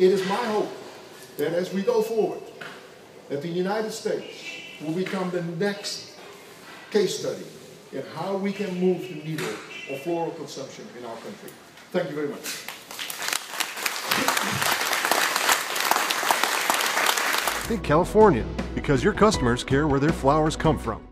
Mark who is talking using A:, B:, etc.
A: It is my hope that as we go forward, that the United States will become the next case study in how we can move the needle of floral consumption in our country. Thank you very much.
B: Think California, because your customers care where their flowers come from.